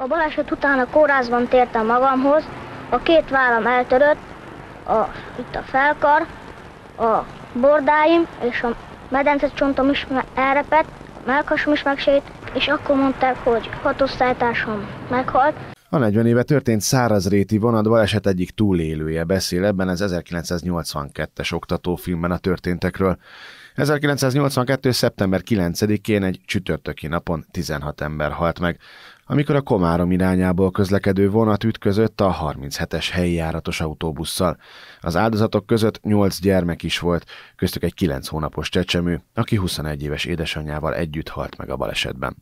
A baleset után a kórházban tértem magamhoz, a két vállam eltörött, a, itt a felkar, a bordáim és a medencecsontom is elrepett, a melkasom is megsét, és akkor mondták, hogy hat osztálytársam meghalt. A 40 éve történt szárazréti vonat baleset egyik túlélője beszél ebben az 1982-es oktatófilmben a történtekről. 1982. szeptember 9-én egy csütörtöki napon 16 ember halt meg, amikor a Komárom irányából közlekedő vonat ütközött a 37-es helyi járatos autóbusszal. Az áldozatok között 8 gyermek is volt, köztük egy 9 hónapos csecsemő, aki 21 éves édesanyjával együtt halt meg a balesetben.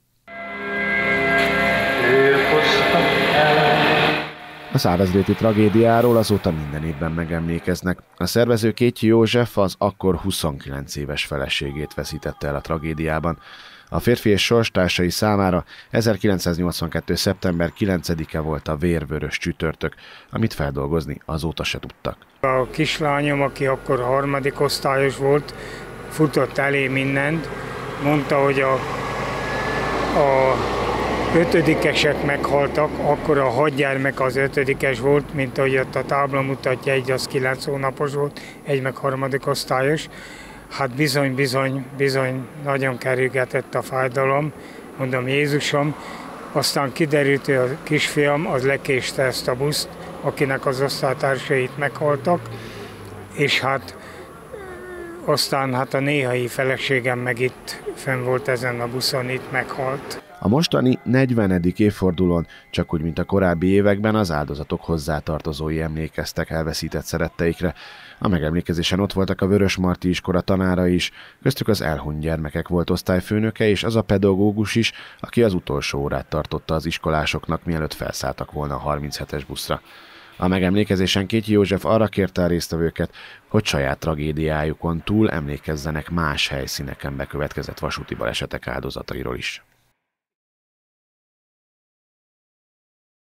A szárazréti tragédiáról azóta minden évben megemlékeznek. A szervező Kétyi József az akkor 29 éves feleségét veszítette el a tragédiában. A férfi és sorstársai számára 1982. szeptember 9-e volt a vérvörös csütörtök, amit feldolgozni azóta se tudtak. A kislányom, aki akkor harmadik osztályos volt, futott elé mindent, mondta, hogy a, a ötödikesek meghaltak, akkor a hat gyermek az ötödikes volt, mint ahogy ott a tábla mutatja, egy az kilenc hónapos volt, egy meg harmadik osztályos. Hát bizony, bizony, bizony nagyon kerülgetett a fájdalom, mondom Jézusom. Aztán kiderült, hogy a kisfiam az lekéste ezt a buszt, akinek az osztálytársait meghaltak, és hát aztán hát a néhai feleségem meg itt fönn volt ezen a buszon, itt meghalt. A mostani 40. évfordulón, csak úgy, mint a korábbi években, az áldozatok hozzátartozói emlékeztek elveszített szeretteikre. A megemlékezésen ott voltak a Vörös Marti iskola tanára is, köztük az elhunyt gyermekek volt osztályfőnöke és az a pedagógus is, aki az utolsó órát tartotta az iskolásoknak, mielőtt felszálltak volna a 37-es buszra. A megemlékezésen Kéti József arra kérte a résztvevőket, hogy saját tragédiájukon túl emlékezzenek más helyszíneken bekövetkezett vasúti balesetek áldozatairól is.